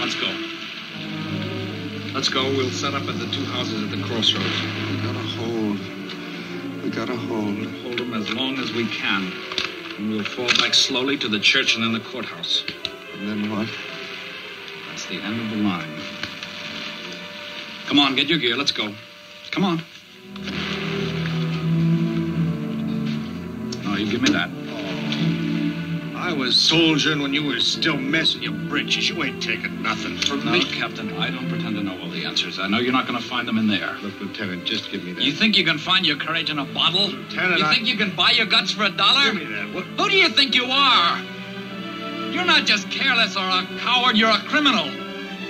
let's go. Let's go. We'll set up at the two houses at the crossroads. We gotta hold. We gotta hold. Hold them as long as we can. And we'll fall back slowly to the church and then the courthouse. And then what? That's the end of the line. Come on, get your gear. Let's go. Come on. Oh, you give me that. I was soldiering when you were still messing your britches. You ain't taking nothing from No, me. Captain, I don't pretend to know all the answers. I know you're not going to find them in there. Look, Lieutenant, just give me that. You think you can find your courage in a bottle? Lieutenant, you I- think you can buy your guts for a dollar? Give me that. What? Who do you think you are? You're not just careless or a coward, you're a criminal.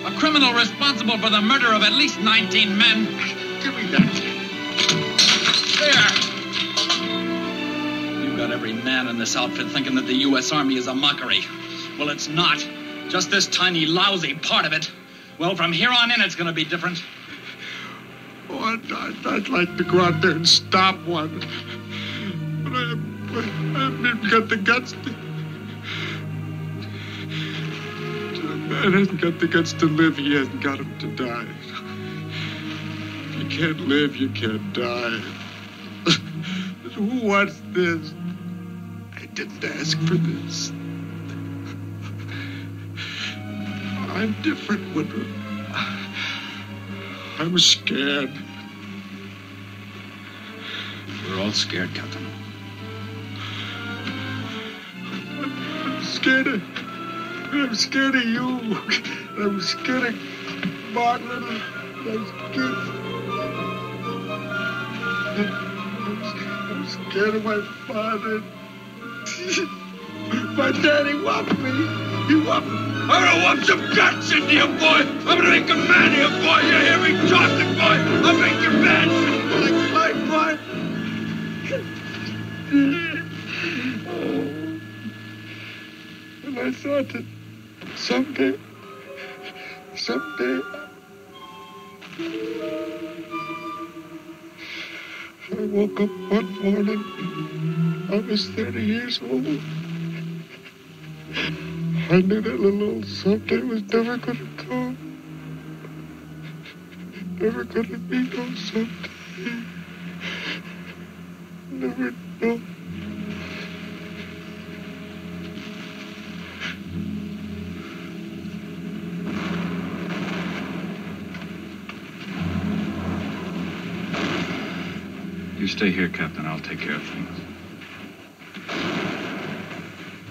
A criminal responsible for the murder of at least 19 men. Give me that. There. Got every man in this outfit thinking that the U.S. Army is a mockery. Well, it's not. Just this tiny, lousy part of it. Well, from here on in, it's going to be different. Oh, I'd, I'd, I'd like to go out there and stop one. But I, I haven't even got the guts to. Man hasn't got the guts to live, he hasn't got to die. If you can't live, you can't die. Who wants this? I didn't ask for this. I'm different, Woodruff. I'm scared. We're all scared, Captain. I'm scared of. I'm scared of you. I'm scared of Bartlett. I'm scared. I'm scared of my father. My daddy whopped me. He whopped me. I'm gonna whoop some guts into you, boy. I'm gonna make a man of you, boy. You hear me talking, boy? I'll make you mad like boy. And I thought that someday, someday, I woke up one morning. I was 30 years old. I knew that little old was never gonna come. Never gonna be no someday. Never no. You stay here, Captain. I'll take care of things.